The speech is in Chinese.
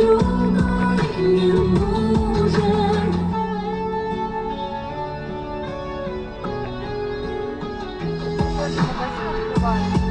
如果你能够重